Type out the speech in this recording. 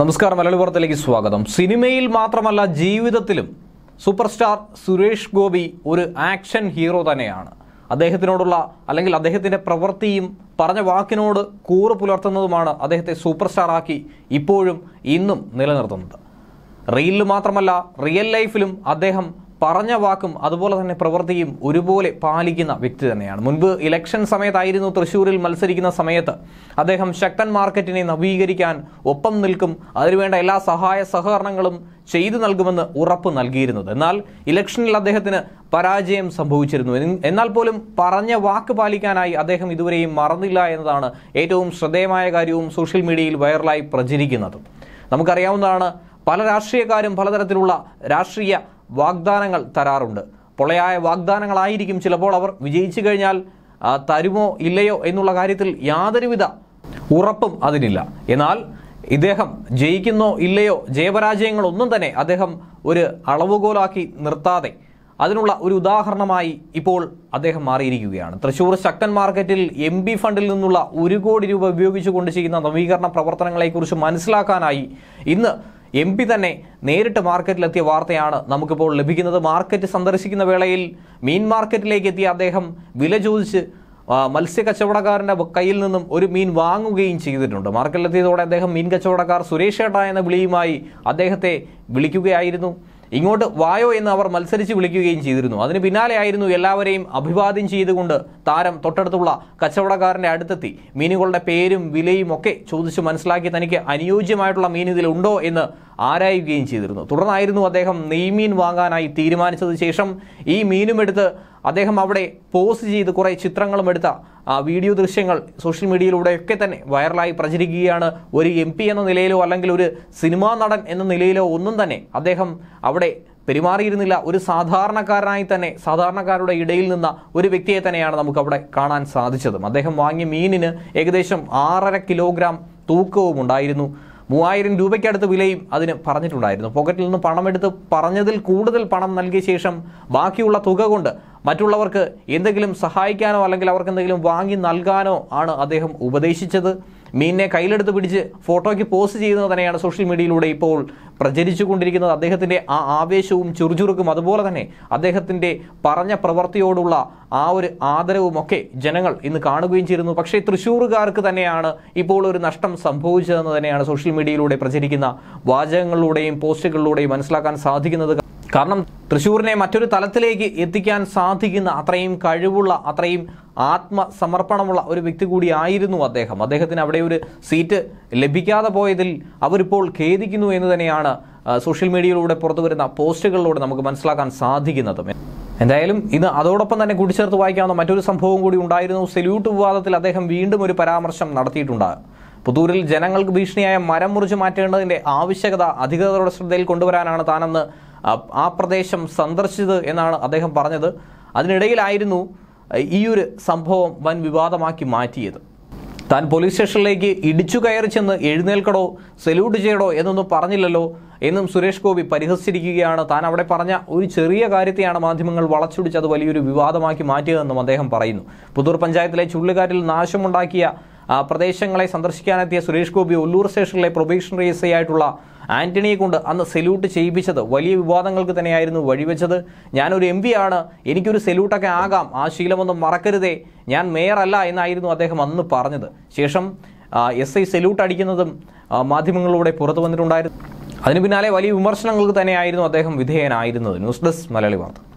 നമസ്കാരം മലയാളി വാർത്തയിലേക്ക് സ്വാഗതം. സിനിമയിൽ മാത്രമല്ല ജീവിതത്തിലും സൂപ്പർ സ്റ്റാർ സുരേഷ് ഗോപി ഒരു ആക്ഷൻ ഹീറോ തന്നെയാണ്. അദ്ദേഹത്തിനോടുള്ള അല്ലെങ്കിൽ അദ്ദേഹത്തിന്റെ പ്രവൃത്തിയും പറഞ്ഞ വാക്കിനോട് കൂറ് പുലർത്തുന്നതുമാണ് അദ്ദേഹത്തെ സൂപ്പർ സ്റ്റാർ ആക്കി ഇപ്പോഴും ഇന്നും നിലനിർത്തുന്നത്. റീലിൽ മാത്രമല്ല റിയൽ ലൈഫിലും അദ്ദേഹം പറഞ്ഞ വാക്കും അതുപോലെ തന്നെ പ്രവൃത്തിയും ഒരുപോലെ പാലിക്കുന്ന വ്യക്തി തന്നെയാണ്. മുൻപ് ഇലക്ഷൻ സമയത്തായിരുന്നു തൃശ്ശൂരിൽ മത്സരിക്കുന്ന സമയത്ത് അദ്ദേഹം ശക്തൻ മാർക്കറ്റിനെ നവീകരിക്കാൻ ഒപ്പം നിൽക്കും. അതിനുവേണ്ട എല്ലാ സഹായ സഹകരണങ്ങളും ചെയ്തു നൽകുമെന്ന് ഉറപ്പ് നൽകിയിരുന്നത്. എന്നാൽ ഇലക്ഷനിൽ അദ്ദേഹത്തിന് പരാജയം സംഭവിച്ചിരുന്നു. എന്നാൽ പോലും പറഞ്ഞ വാക്ക് പാലിക്കാനായി അദ്ദേഹം ഇതുവരെയും മറന്നില്ല എന്നതാണ് ഏറ്റവും ശ്രദ്ധേയമായ കാര്യവും സോഷ്യൽ മീഡിയയിൽ വൈറലായി പ്രചരിക്കുന്നതും. നമുക്കറിയാവുന്നതാണ് പല രാഷ്ട്രീയക്കാരും പലതരത്തിലുള്ള രാഷ്ട്രീയ വാഗ്ദാനങ്ങൾ തരാറുണ്ട്. പൊള്ളയായ വാഗ്ദാനങ്ങളായിരിക്കും ചിലപ്പോൾ അവർ വിജയിച്ചു കഴിഞ്ഞാൽ തരുമോ ഇല്ലയോ എന്നുള്ള കാര്യത്തിൽ യാതൊരുവിധ ഉറപ്പും അതിനില്ല. എന്നാൽ ഇദ്ദേഹം ജയിക്കുന്നോ ഇല്ലയോ ജയപരാജയങ്ങളൊന്നും തന്നെ അദ്ദേഹം ഒരു അളവുകോലാക്കി നിർത്താതെ അതിനുള്ള ഒരു ഉദാഹരണമായി ഇപ്പോൾ അദ്ദേഹം മാറിയിരിക്കുകയാണ്. തൃശൂർ ശക്തൻ മാർക്കറ്റിൽ എം ബി ഫണ്ടിൽ നിന്നുള്ള ഒരു കോടി രൂപ ഉപയോഗിച്ചുകൊണ്ട് ചെയ്യുന്ന നവീകരണ പ്രവർത്തനങ്ങളെക്കുറിച്ച് മനസ്സിലാക്കാനായി ഇന്ന് എം പി തന്നെ നേരിട്ട് മാർക്കറ്റിലെത്തിയ വാർത്തയാണ് നമുക്കിപ്പോൾ ലഭിക്കുന്നത്. മാർക്കറ്റ് സന്ദർശിക്കുന്ന വേളയിൽ മീൻ മാർക്കറ്റിലേക്ക് എത്തിയ അദ്ദേഹം വില ചോദിച്ച് മത്സ്യ കച്ചവടക്കാരന്റെ കയ്യിൽ നിന്നും ഒരു മീൻ വാങ്ങുകയും ചെയ്തിട്ടുണ്ട്. മാർക്കറ്റിലെത്തിയതോടെ അദ്ദേഹം മീൻ കച്ചവടക്കാർ സുരേഷ് ഏട്ട എന്ന വിളിയുമായി അദ്ദേഹത്തെ വിളിക്കുകയായിരുന്നു. ഇങ്ങോട്ട് വായോ എന്ന് അവർ മത്സരിച്ച് വിളിക്കുകയും ചെയ്തിരുന്നു. അതിന് പിന്നാലെയായിരുന്നു എല്ലാവരെയും അഭിവാദ്യം ചെയ്തുകൊണ്ട് താരം തൊട്ടടുത്തുള്ള കച്ചവടക്കാരന്റെ അടുത്തെത്തി. മീനുകളുടെ പേരും വിലയും ഒക്കെ ചോദിച്ച് മനസ്സിലാക്കി തനിക്ക് അനുയോജ്യമായിട്ടുള്ള മീൻ ഇതിലുണ്ടോ എന്ന് ആരായുകയും ചെയ്തിരുന്നു. തുടർന്നായിരുന്നു അദ്ദേഹം നെയ്മീൻ വാങ്ങാനായി തീരുമാനിച്ചത് ശേഷം ഈ മീനും എടുത്ത് അദ്ദേഹം അവിടെ പോസ്റ്റ് ചെയ്ത് കുറേ ചിത്രങ്ങളും എടുത്ത വീഡിയോ ദൃശ്യങ്ങൾ സോഷ്യൽ മീഡിയയിലൂടെയൊക്കെ തന്നെ വൈറലായി പ്രചരിക്കുകയാണ്. ഒരു എം എന്ന നിലയിലോ അല്ലെങ്കിൽ ഒരു സിനിമാ നടൻ എന്ന നിലയിലോ ഒന്നും തന്നെ അദ്ദേഹം അവിടെ പെരുമാറിയിരുന്നില്ല. ഒരു സാധാരണക്കാരനായി തന്നെ സാധാരണക്കാരുടെ ഇടയിൽ നിന്ന ഒരു വ്യക്തിയെ തന്നെയാണ് നമുക്ക് അവിടെ കാണാൻ സാധിച്ചതും. അദ്ദേഹം വാങ്ങിയ മീനിന് ഏകദേശം ആറര കിലോഗ്രാം തൂക്കവും ഉണ്ടായിരുന്നു മൂവായിരം രൂപയ്ക്കടുത്ത് വിലയും അതിന് പറഞ്ഞിട്ടുണ്ടായിരുന്നു. പോക്കറ്റിൽ നിന്ന് പണമെടുത്ത് പറഞ്ഞതിൽ കൂടുതൽ പണം നൽകിയ ശേഷം ബാക്കിയുള്ള തുക കൊണ്ട് മറ്റുള്ളവർക്ക് എന്തെങ്കിലും സഹായിക്കാനോ അല്ലെങ്കിൽ അവർക്ക് എന്തെങ്കിലും വാങ്ങി നൽകാനോ ആണ് അദ്ദേഹം ഉപദേശിച്ചത്. മീനിനെ കയ്യിലെടുത്ത് പിടിച്ച് ഫോട്ടോയ്ക്ക് പോസ്റ്റ് ചെയ്യുന്നത് തന്നെയാണ് സോഷ്യൽ മീഡിയയിലൂടെ ഇപ്പോൾ പ്രചരിച്ചു കൊണ്ടിരിക്കുന്നത് അദ്ദേഹത്തിന്റെ ആ ആവേശവും ചുറുചുറുക്കും അതുപോലെ തന്നെ അദ്ദേഹത്തിന്റെ പറഞ്ഞ പ്രവൃത്തിയോടുള്ള ആ ഒരു ആദരവും ഒക്കെ ജനങ്ങൾ ഇന്ന് കാണുകയും ചെയ്തിരുന്നു പക്ഷേ തൃശ്ശൂറുകാർക്ക് തന്നെയാണ് ഇപ്പോൾ ഒരു നഷ്ടം സംഭവിച്ചതെന്ന് തന്നെയാണ് സോഷ്യൽ മീഡിയയിലൂടെ പ്രചരിക്കുന്ന വാചകങ്ങളിലൂടെയും പോസ്റ്റുകളിലൂടെയും മനസ്സിലാക്കാൻ സാധിക്കുന്നത്. കാരണം തൃശ്ശൂരിനെ മറ്റൊരു തലത്തിലേക്ക് എത്തിക്കാൻ സാധിക്കുന്ന അത്രയും കഴിവുള്ള അത്രയും ആത്മസമർപ്പണമുള്ള ഒരു വ്യക്തി കൂടിയായിരുന്നു അദ്ദേഹം. അദ്ദേഹത്തിന് അവിടെ ഒരു സീറ്റ് ലഭിക്കാതെ പോയതിൽ അവരിപ്പോൾ ഖേദിക്കുന്നു എന്ന് തന്നെയാണ് സോഷ്യൽ മീഡിയയിലൂടെ പുറത്തു വരുന്ന പോസ്റ്റുകളിലൂടെ നമുക്ക് മനസ്സിലാക്കാൻ സാധിക്കുന്നത്. എന്തായാലും ഇത് അതോടൊപ്പം തന്നെ കൂട്ടിച്ചേർത്ത് വായിക്കാവുന്ന മറ്റൊരു സംഭവം കൂടി ഉണ്ടായിരുന്നു. സെല്യൂട്ട് വിവാദത്തിൽ അദ്ദേഹം വീണ്ടും ഒരു പരാമർശം നടത്തിയിട്ടുണ്ട്. പുതൂരിൽ ജനങ്ങൾക്ക് ഭീഷണിയായ മരം മുറിച്ചു മാറ്റേണ്ടതിന്റെ ആവശ്യകത അധികൃതരുടെ ശ്രദ്ധയിൽ കൊണ്ടുവരാനാണ് താനെന്ന് ആ- പ്രദേശം സന്ദർശിച്ചത് എന്നാണ് അദ്ദേഹം പറഞ്ഞത്. അതിനിടയിലായിരുന്നു ഈ ഒരു സംഭവം വൻ വിവാദമാക്കി മാറ്റിയത്. താൻ പോലീസ് സ്റ്റേഷനിലേക്ക് ഇടിച്ചു കയറി ചെന്ന് എഴുന്നേൽക്കടോ സല്യൂട്ട് ചെയ്യടോ എന്നൊന്നും പറഞ്ഞില്ലല്ലോ എന്നും സുരേഷ് ഗോപി പരിഹസിച്ചിരിക്കുകയാണ്. താൻ അവിടെ പറഞ്ഞ ഒരു ചെറിയ കാര്യത്തെയാണ് മാധ്യമങ്ങൾ വളച്ചൊടിച്ച് അത് വലിയൊരു വിവാദമാക്കി മാറ്റിയതെന്നും അദ്ദേഹം പറയുന്നു. പുതൂർ പഞ്ചായത്തിലെ ചുള്ളിക്കാറ്റിൽ നാശമുണ്ടാക്കിയ പ്രദേശങ്ങളെ സന്ദർശിക്കാനെത്തിയ സുരേഷ് ഗോപി ഒല്ലൂർ സ്റ്റേഷനിലെ പ്രൊബേഷണറി എസ് ആയിട്ടുള്ള ആന്റണിയെ കൊണ്ട് അന്ന് സെല്യൂട്ട് ചെയ്യിപ്പിച്ചത് വലിയ വിവാദങ്ങൾക്ക് തന്നെയായിരുന്നു വഴിവെച്ചത്. ഞാനൊരു എം പി ആണ്. എനിക്കൊരു സെല്യൂട്ടൊക്കെ ആകാം. ആ ശീലമൊന്നും മറക്കരുതേ. ഞാൻ മേയറല്ല എന്നായിരുന്നു അദ്ദേഹം അന്ന് പറഞ്ഞത്. ശേഷം എസ് ഐ സെല്യൂട്ട് അടിക്കുന്നതും മാധ്യമങ്ങളിലൂടെ പുറത്തു വന്നിട്ടുണ്ടായിരുന്നു. അതിനു പിന്നാലെ വലിയ വിമർശനങ്ങൾക്ക് തന്നെയായിരുന്നു അദ്ദേഹം വിധേയനായിരുന്നത്. ന്യൂസ് ഡെസ്ക് മലയാളി വാർത്ത.